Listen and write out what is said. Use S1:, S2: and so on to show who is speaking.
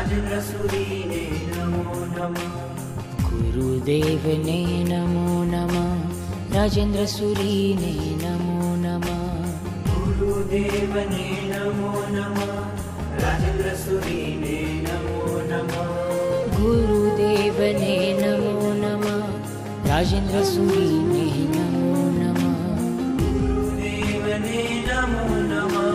S1: राजरसुरीने नमो नमः
S2: गुरुदेवने नमो नमः राजेन्द्रसुरीने नमो नमः
S1: गुरुदेवने नमो नमः राजेन्द्रसुरीने नमो नमः
S2: गुरुदेवने नमो नमः राजेन्द्रसुरीने नमो नमः गुरुदेवने नमो नमः